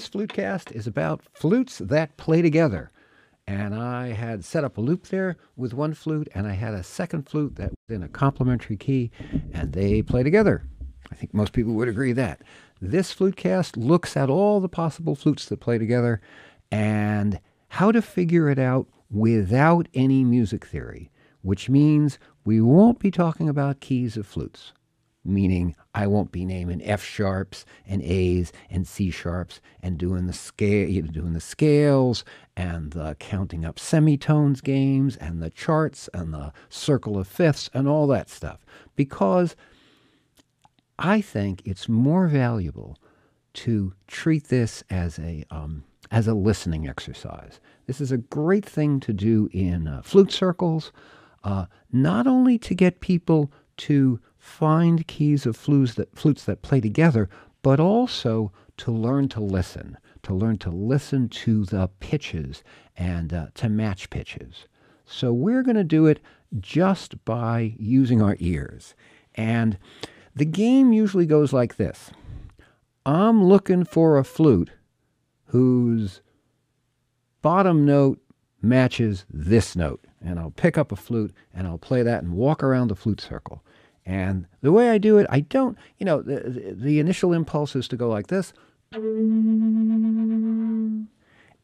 This flutecast is about flutes that play together. And I had set up a loop there with one flute, and I had a second flute that was in a complementary key, and they play together. I think most people would agree that. This flutecast looks at all the possible flutes that play together and how to figure it out without any music theory, which means we won't be talking about keys of flutes meaning I won't be naming F sharps and A's and C sharps and doing the scale, doing the scales and the counting up semitones games and the charts and the circle of fifths and all that stuff, because I think it's more valuable to treat this as a um, as a listening exercise. This is a great thing to do in uh, flute circles, uh, not only to get people to find keys of flutes that, flutes that play together, but also to learn to listen, to learn to listen to the pitches and uh, to match pitches. So we're going to do it just by using our ears. And the game usually goes like this I'm looking for a flute whose bottom note matches this note. And I'll pick up a flute and I'll play that and walk around the flute circle. And the way I do it, I don't, you know, the, the, initial impulse is to go like this.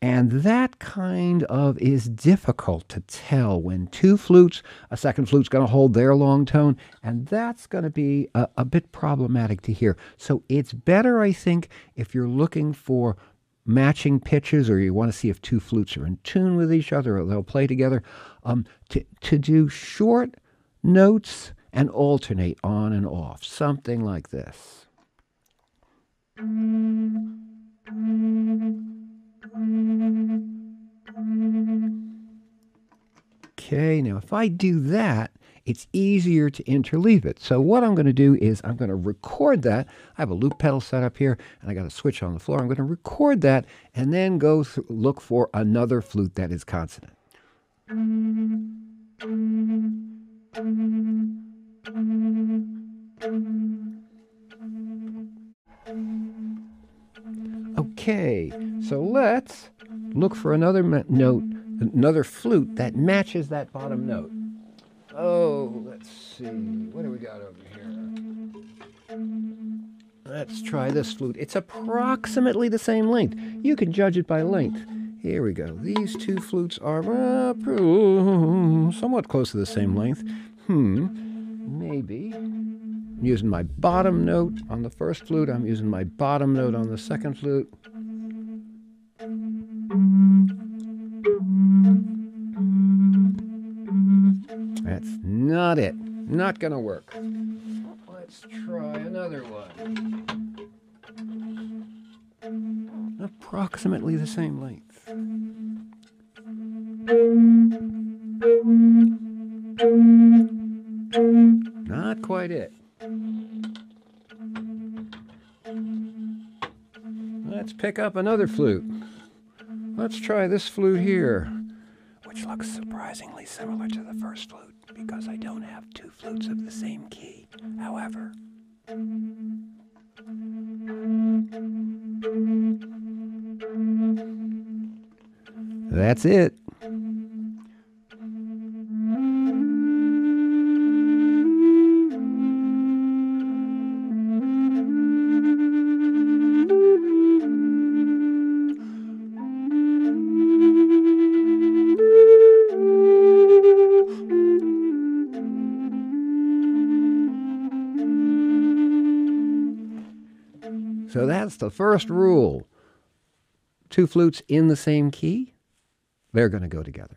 And that kind of is difficult to tell when two flutes, a second flute's going to hold their long tone, and that's going to be a, a, bit problematic to hear. So it's better, I think, if you're looking for matching pitches or you want to see if two flutes are in tune with each other or they'll play together, um, to, to do short notes and alternate on and off, something like this. Okay, now if I do that, it's easier to interleave it. So what I'm going to do is I'm going to record that. I have a loop pedal set up here, and I got a switch on the floor. I'm going to record that and then go look for another flute that is consonant. Okay, so let's look for another note, another flute that matches that bottom note. Oh, let's see. What do we got over here? Let's try this flute. It's approximately the same length. You can judge it by length. Here we go. These two flutes are uh, somewhat close to the same length. Hmm maybe. I'm using my bottom note on the first flute. I'm using my bottom note on the second flute. Mm-hmm. not it. Not going to work. Let's try another one. Approximately the same length. Not quite it. Let's pick up another flute. Let's try this flute here, which looks surprisingly similar to the first flute because I don't have two flutes of the same key. However, that's it. So that's the first rule. Two flutes in the same key, they're going to go together.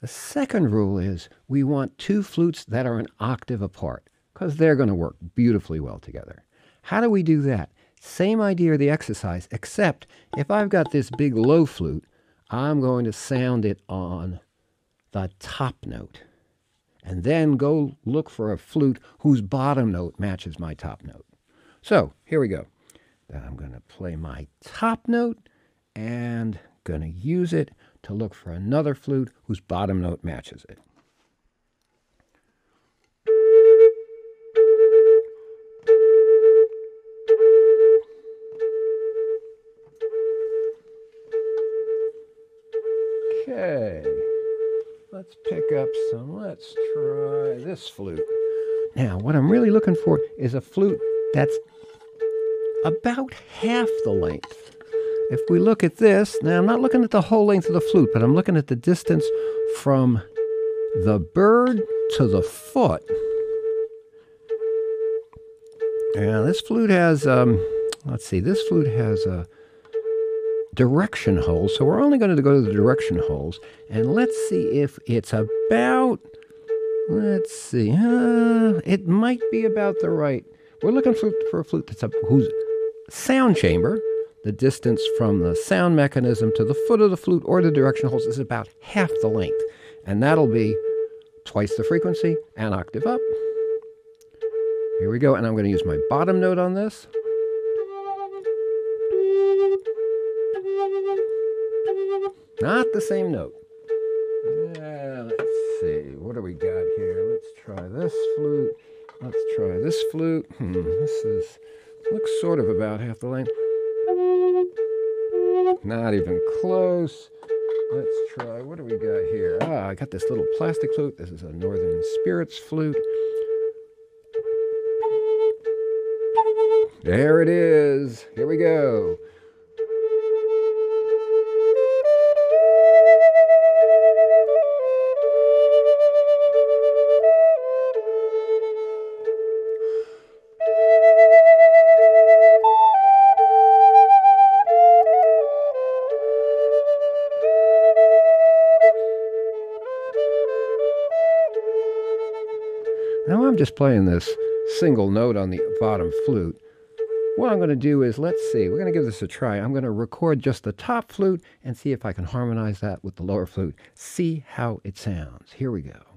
The second rule is we want two flutes that are an octave apart because they're going to work beautifully well together. How do we do that? Same idea of the exercise, except if I've got this big low flute, I'm going to sound it on the top note and then go look for a flute whose bottom note matches my top note. So here we go that I'm going to play my top note and going to use it to look for another flute whose bottom note matches it. Okay, let's pick up some, let's try this flute. Now, what I'm really looking for is a flute that's about half the length. If we look at this, now I'm not looking at the whole length of the flute, but I'm looking at the distance from the bird to the foot. Yeah, this flute has, um, let's see, this flute has a direction hole. So we're only going to go to the direction holes. And let's see if it's about, let's see, uh, it might be about the right. We're looking for, for a flute that's up, whose sound chamber, the distance from the sound mechanism to the foot of the flute or the direction holes is about half the length. And that'll be twice the frequency, an octave up. Here we go, and I'm going to use my bottom note on this. Not the same note. Yeah, let's see. What do we got here? Let's try this flute. Let's try this flute. Hmm, this is looks sort of about half the length. Not even close. Let's try. What do we got here? Ah, I got this little plastic flute. This is a Northern Spirits flute. There it is. Here we go. I'm just playing this single note on the bottom flute. What I'm going to do is, let's see, we're going to give this a try. I'm going to record just the top flute and see if I can harmonize that with the lower flute. See how it sounds. Here we go.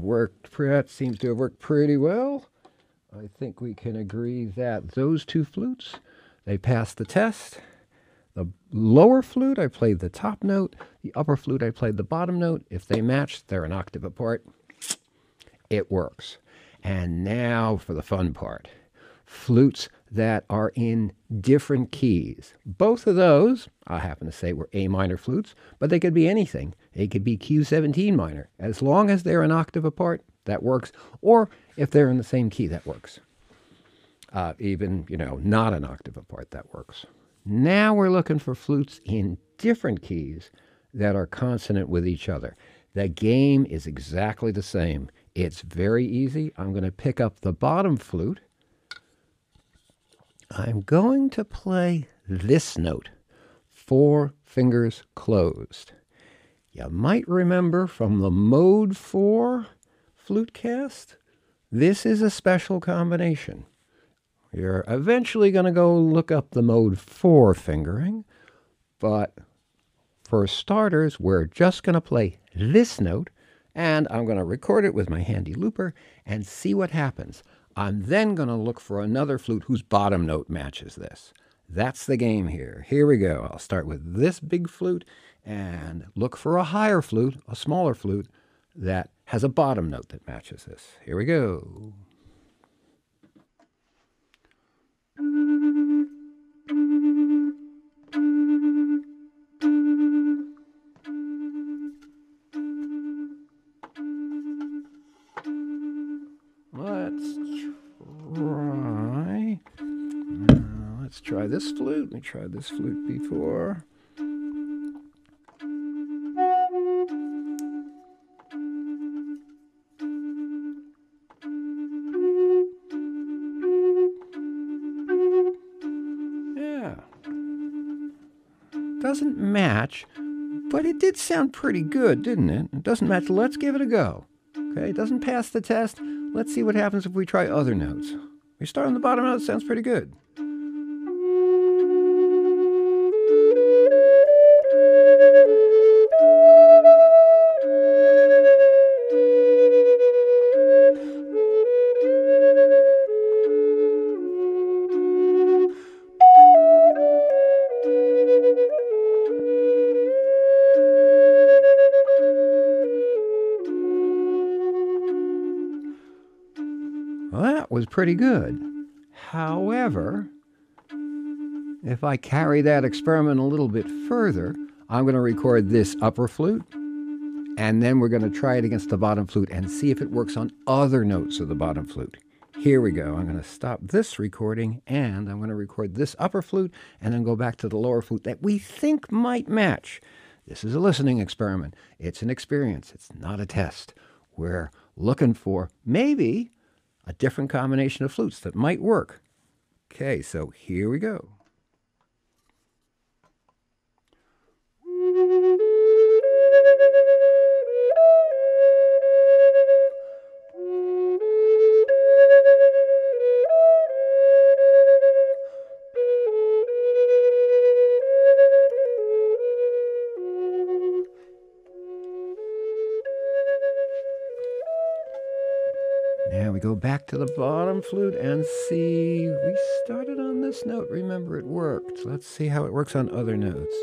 Have worked. That seems to have worked pretty well. I think we can agree that those two flutes, they passed the test. The lower flute, I played the top note. The upper flute, I played the bottom note. If they match, they're an octave apart. It works. And now for the fun part flutes that are in different keys. Both of those, I happen to say, were A minor flutes, but they could be anything. They could be Q17 minor. As long as they're an octave apart, that works. Or if they're in the same key, that works. Uh, even, you know, not an octave apart, that works. Now we're looking for flutes in different keys that are consonant with each other. The game is exactly the same. It's very easy. I'm going to pick up the bottom flute I'm going to play this note, four fingers closed. You might remember from the Mode 4 flute cast, this is a special combination. You're eventually going to go look up the Mode 4 fingering, but for starters, we're just going to play this note, and I'm going to record it with my handy looper and see what happens. I'm then going to look for another flute whose bottom note matches this. That's the game here. Here we go. I'll start with this big flute and look for a higher flute, a smaller flute, that has a bottom note that matches this. Here we go. Try this flute. We tried this flute before. Yeah. doesn't match, but it did sound pretty good, didn't it? It doesn't match. Let's give it a go. Okay, it doesn't pass the test. Let's see what happens if we try other notes. We start on the bottom note, sounds pretty good. Pretty good. However, if I carry that experiment a little bit further, I'm going to record this upper flute, and then we're going to try it against the bottom flute and see if it works on other notes of the bottom flute. Here we go. I'm going to stop this recording and I'm going to record this upper flute and then go back to the lower flute that we think might match. This is a listening experiment. It's an experience. It's not a test. We're looking for maybe a different combination of flutes that might work. Okay, so here we go. Back to the bottom flute and see. We started on this note. Remember, it worked. Let's see how it works on other notes.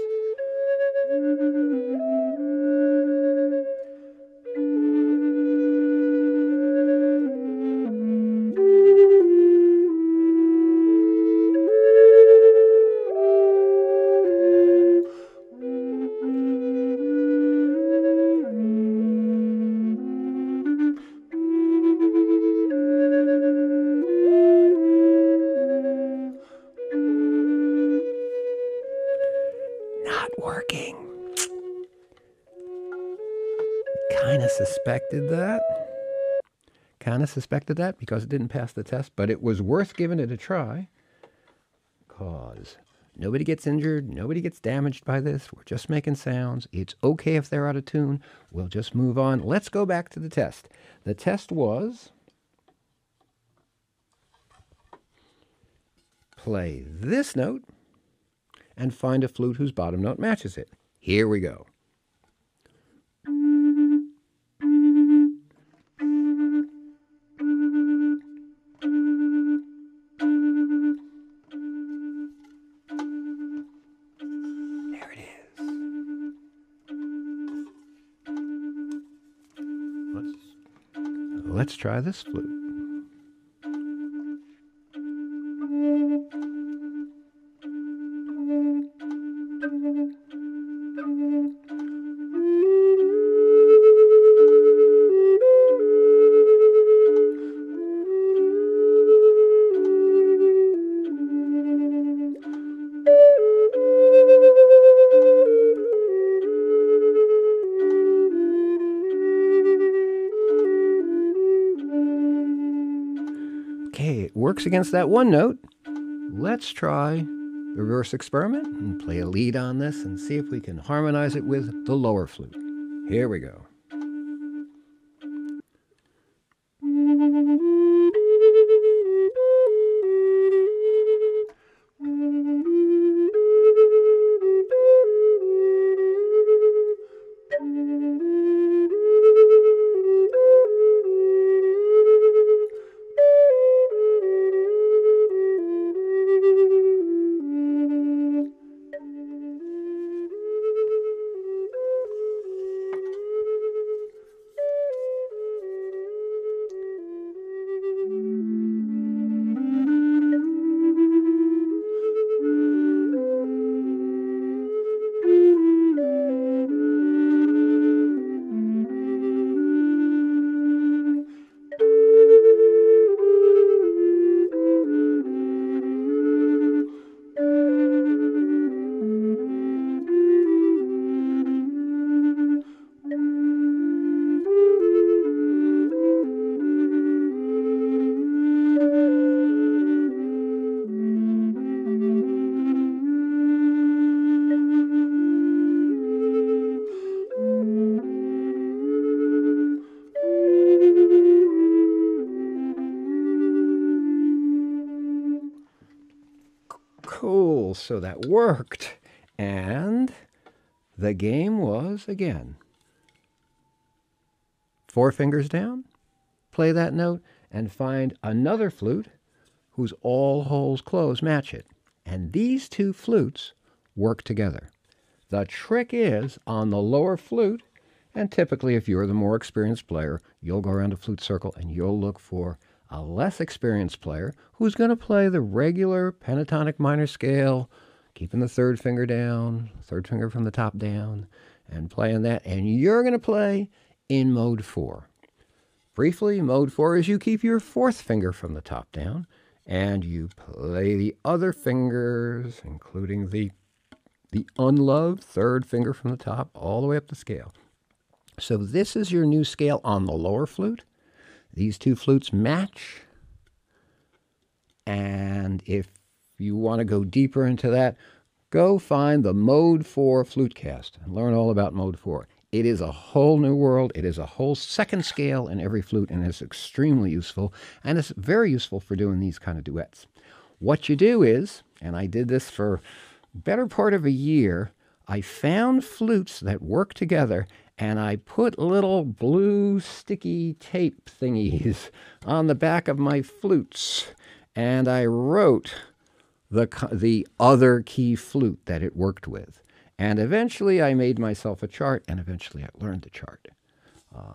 Suspected that. Kind of suspected that because it didn't pass the test, but it was worth giving it a try. Cause nobody gets injured, nobody gets damaged by this. We're just making sounds. It's okay if they're out of tune. We'll just move on. Let's go back to the test. The test was play this note and find a flute whose bottom note matches it. Here we go. Let's try this flute. Okay, it works against that one note. Let's try the reverse experiment and play a lead on this and see if we can harmonize it with the lower flute. Here we go. So that worked. And the game was again four fingers down, play that note, and find another flute whose all holes closed match it. And these two flutes work together. The trick is on the lower flute, and typically if you're the more experienced player, you'll go around a flute circle and you'll look for a less experienced player who's going to play the regular pentatonic minor scale, keeping the third finger down, third finger from the top down, and playing that. And you're going to play in mode four. Briefly, mode four is you keep your fourth finger from the top down and you play the other fingers, including the the unloved third finger from the top all the way up the scale. So this is your new scale on the lower flute. These two flutes match. And if you want to go deeper into that, go find the Mode 4 flute cast and learn all about Mode 4. It is a whole new world. It is a whole second scale in every flute, and it's extremely useful. And it's very useful for doing these kind of duets. What you do is, and I did this for better part of a year, I found flutes that work together and I put little blue sticky tape thingies on the back of my flutes and I wrote the, the other key flute that it worked with. And eventually I made myself a chart and eventually I learned the chart. Uh,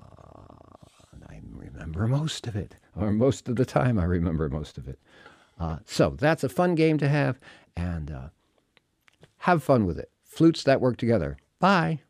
I remember most of it, or most of the time I remember most of it. Uh, so that's a fun game to have and uh, have fun with it. Flutes that work together. Bye.